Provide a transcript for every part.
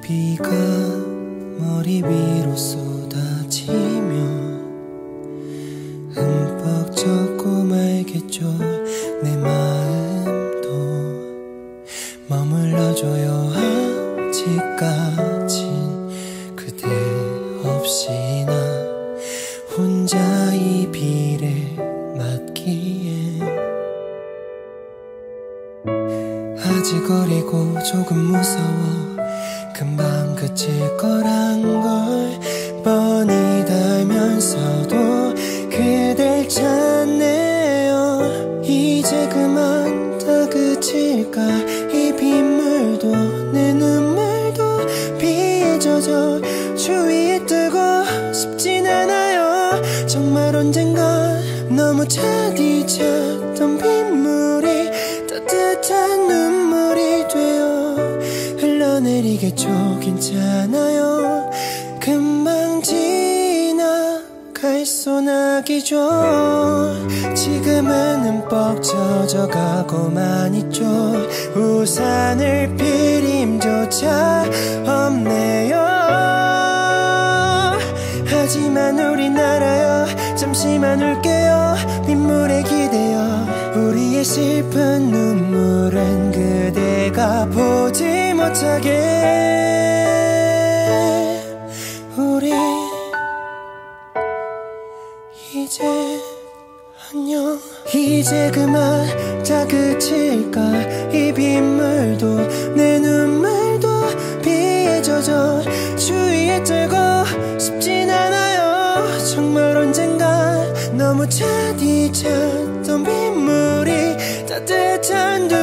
비가 머리 위로 쏟아지며 흠뻑 젖고 말겠죠 내 마음도 머물러줘요. 아직까진 그대 없이 나 혼자 이 비를 맞기에 아직 어리고 조금 무서워 금방 그칠 거란 걸 뻔히 달면서도 그댈 찾네요. 이제 그만 다 그칠까? 이 빗물도 내 눈물도 비에 젖어 주위에 뜨고 싶진 않아요. 정말 언젠가 너무 차디찼 내리겠죠. 괜찮아요. 금방 지나갈 소나기죠. 지금은 흠뻑 젖어가고만 있죠. 우산을 필 힘조차 없네요. 하지만 우린 알아요. 잠시만 울게요. 빗물에 기대어 우리의 슬픈 눈물은 그대가 보지 못하게 우리 이제 안녕. 이제 그만 다 그칠까? 이 빗물도 내 눈물도 비에 젖어 주위에 뜨고 싶진 않아요. 정말 언젠가 너무 차디찼던 빗물이 따뜻한 눈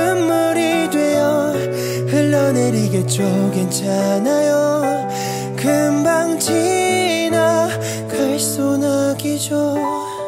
흘러내리겠죠 괜찮아요. 금방 지나갈 소나기죠